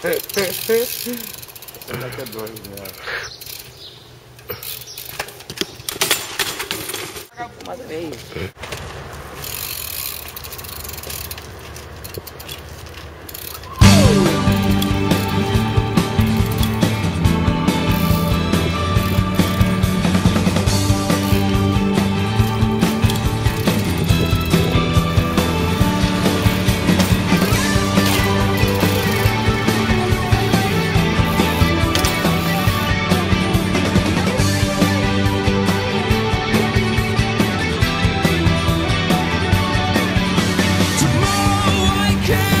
Esse moleque é doido, né? Uma vez. can't